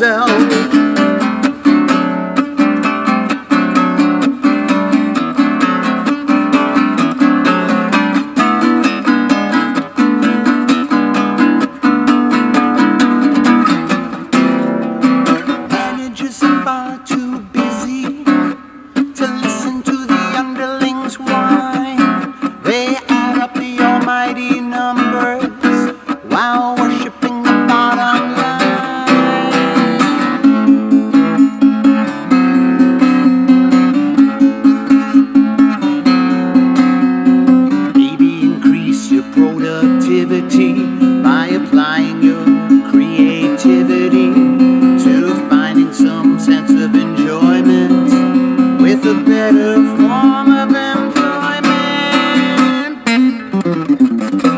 myself. a better form of employment.